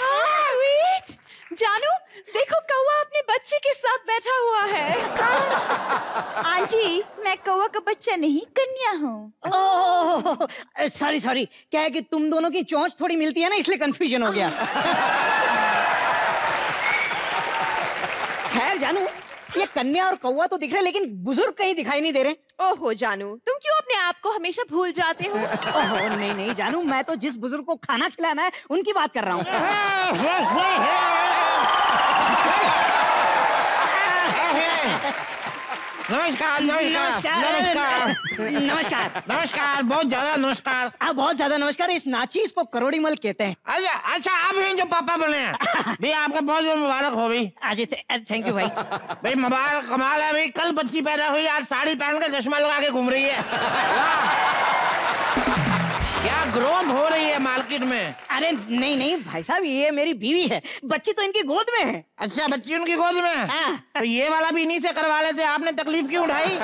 Sweet. जानू देखो कौवा अपने बच्चे के साथ बैठा हुआ है। आंटी मैं कौवा का बच्चा नहीं कन्या हूँ। Sorry sorry. क्या है कि तुम दोनों की चोंच थोड़ी मिलती है ना इसलिए कंफ्यूजन हो गया। खैर जानू ये कन्या और कौवा तो दिख रहे लेकिन बुज़ुर्ग कहीं दिखाई नहीं दे रहे। ओहो जानू तुम क्यों अपने आप हमेशा भूल जाते हो। ओहो नहीं नहीं जानू मैं तो जिस बुज़ुर्ग को खाना खिलाना है उनकी बात कर रहा हूँ। नमस्कार नमस्कार नमस्कार। नमस्कार। नमस्कार। बहुत ज़्यादा नमस्कार। आप बहुत ज़्यादा नमस्कार इस नाची को करोड़ी मल कहते हैं। अच्छा अच्छा आप हैं जो पापा बने हैं। भाई आपका बहुत बहुत मुबारक हो भाई। आज थैंक यू भाई। भाई मुबारक कमाल है भाई। कल बच्ची पैदा हुई आज साड़ी पहन कर चश्मा लगा के घूम रही है। क्या ग्रोथ हो रही है मार्केट में? अरे नहीं नहीं भाई साहब ये मेरी बीवी है। बच्ची तो इनकी गोद में है। अच्छा बच्ची उनकी गोद में? है। हाँ। तो ये वाला भी इन्हीं से करवा लेते आपने तकलीफ़ क्यों उठाई?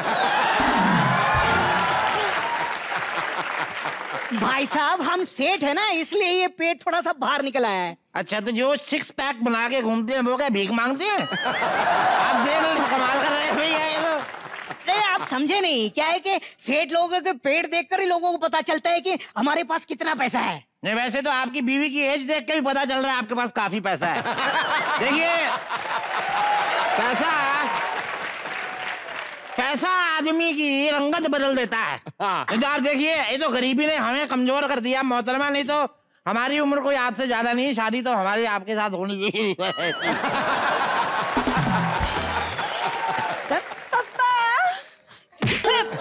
भाई साहब हम सेठ है ना इसलिए ये पेट थोड़ा सा बाहर निकल आया है। अच्छा तो जो सिक्स पैक बना के घूमते हैं वो क्या भीख मांगते हैं? आप देख कमाल कर रहे हैं भैया ये तो समझे नहीं। क्या है कि सेठ लोगों के पेट देखकर ही लोगों को पता चलता है कि हमारे पास कितना पैसा है? नहीं वैसे तो आपकी बीवी की एज देख के भी पता चल रहा है आपके पास काफ़ी पैसा है। देखिए पैसा पैसा आदमी की रंगत बदल देता है। नहीं तो आप देखिए ये तो गरीबी ने हमें कमज़ोर कर दिया मोहतरमा नहीं तो हमारी उम्र कोई आज से ज़्यादा नहीं शादी तो हमारी आपके साथ होनी चाहिए पापा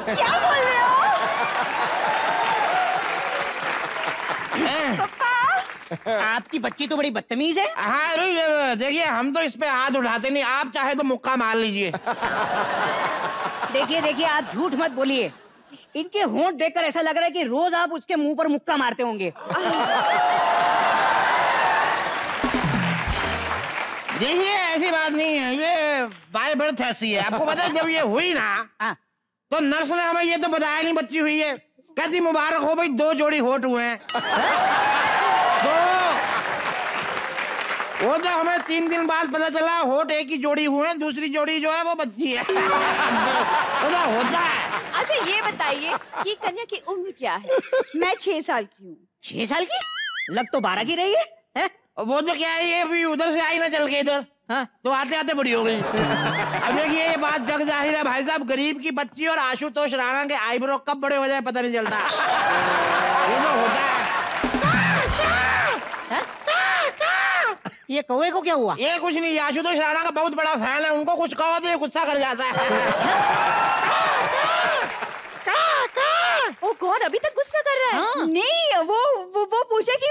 क्या बोल रहे हो आपकी बच्ची तो बड़ी बदतमीज है। हाँ अरे देखिए हम तो इस पे हाथ उठाते नहीं। आप चाहे तो मुक्का मार लीजिए। देखिए देखिए आप झूठ मत बोलिए। इनके होंठ देखकर ऐसा लग रहा है कि रोज आप उसके मुँह पर मुक्का मारते होंगे। देखिए ऐसी बात नहीं है। ये बाय बर्थ ऐसी है। आपको पता है जब ये हुई ना हाँ। तो नर्स ने हमें ये तो बताया नहीं बच्ची हुई है। कहती मुबारक हो भाई दो जोड़ी होठ हुए हैं। तो वो तो हमें तीन दिन बाद पता चला होठ एक ही जोड़ी हुए हैं दूसरी जोड़ी जो है वो बच्ची है। वो तो होता है। अच्छा ये बताइए कि कन्या की उम्र क्या है? मैं छह साल की हूँ। छह साल की? लग तो बारह की रही है, है? वो तो क्या है ये भी उधर से आई ना चल के इधर। हाँ। तो आते आते बड़ी हो गई। अब देखिए ये बात जग ज़ाहिर है भाई साहब गरीब की बच्ची और आशुतोष राणा के आईब्रो कब बड़े हो जाए पता नहीं चलता। ये तो होता है। ये कौवे को क्या हुआ? ये कुछ नहीं आशुतोष राणा का बहुत बड़ा फ़ैन है उनको कुछ कहो तो ये गुस्सा कर जाता है। ओ गॉड अभी तक गुस्सा कर रहा है। नहीं वो वो वो पूछे कि